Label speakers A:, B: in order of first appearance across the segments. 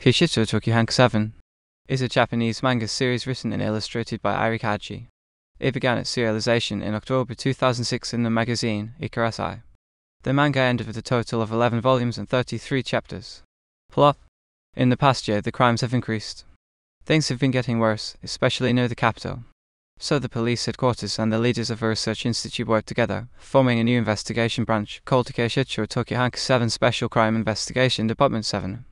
A: Keishichō Tokuhanka 7 is a Japanese manga series written and illustrated by Kaji. It began its serialization in October 2006 in the magazine Ichiraci. The manga ended with a total of 11 volumes and 33 chapters. Plot In the past year, the crimes have increased. Things have been getting worse, especially near the capital. So the police headquarters and the leaders of a research institute work together, forming a new investigation branch called Keishichō Tokuhanka 7 Special Crime Investigation Department 7.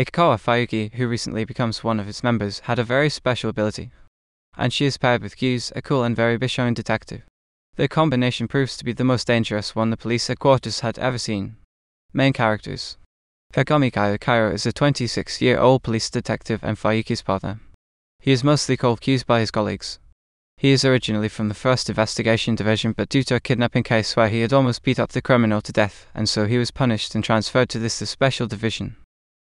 A: Ikikawa Fayuki, who recently becomes one of its members, had a very special ability. And she is paired with Hughes, a cool and very Bichon detective. Their combination proves to be the most dangerous one the police headquarters had ever seen. Main characters Kagami Kairo is a 26 year old police detective and Fayuki's partner. He is mostly called Hughes by his colleagues. He is originally from the 1st Investigation Division, but due to a kidnapping case where he had almost beat up the criminal to death, and so he was punished and transferred to this the Special Division.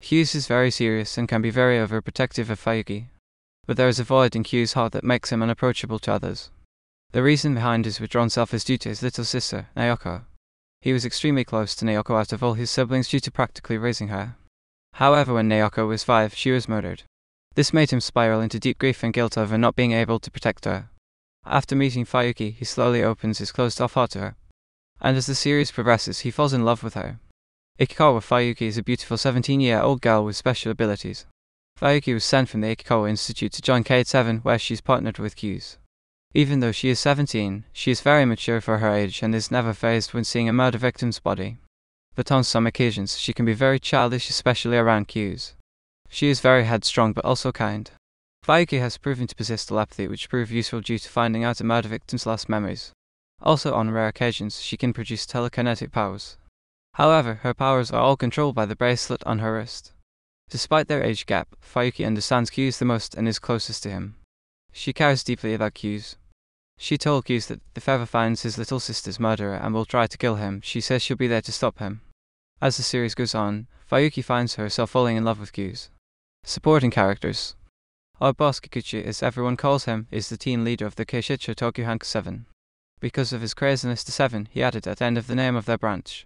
A: Hughes is very serious and can be very overprotective of Fayuki, but there is a void in Hughes' heart that makes him unapproachable to others. The reason behind his withdrawn self is due to his little sister, Naoko. He was extremely close to Naoko out of all his siblings due to practically raising her. However, when Naoko was five, she was murdered. This made him spiral into deep grief and guilt over not being able to protect her. After meeting Fayuki, he slowly opens his closed off heart to her. And as the series progresses, he falls in love with her. Ikikawa Fayuki is a beautiful 17-year-old girl with special abilities. Fayuki was sent from the Ikikawa Institute to join K7 where she is partnered with Hughes. Even though she is 17, she is very mature for her age and is never phased when seeing a murder victim's body. But on some occasions, she can be very childish, especially around Hughes. She is very headstrong but also kind. Fayuki has proven to possess telepathy, which proved useful due to finding out a murder victim's last memories. Also, on rare occasions, she can produce telekinetic powers. However, her powers are all controlled by the bracelet on her wrist. Despite their age gap, Fayuki understands Hughes the most and is closest to him. She cares deeply about Hughes. She told Hughes that if ever finds his little sister's murderer and will try to kill him, she says she'll be there to stop him. As the series goes on, Fayuki finds herself falling in love with Hughes. Supporting characters Our boss Kikuchi, as everyone calls him, is the team leader of the Keishichō Tokuhanka 7. Because of his craziness to 7, he added at the end of the name of their branch.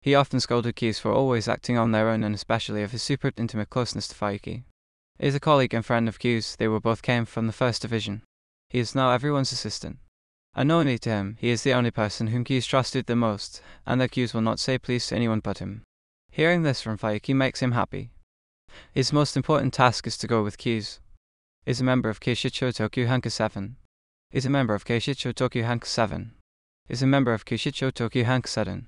A: He often scolded Hughes for always acting on their own and especially of his super intimate closeness to Fayuki. He is a colleague and friend of Hughes, they were both came from the first division. He is now everyone's assistant. Unknowingly to him, he is the only person whom Hughes trusted the most, and that Hughes will not say please to anyone but him. Hearing this from Fayuki makes him happy. His most important task is to go with Hughes. Is a member of Keishichō Tokuhanka 7. Is a member of Keishichō Tokuhanka 7. Is a member of Keishichō Tokuhanka 7.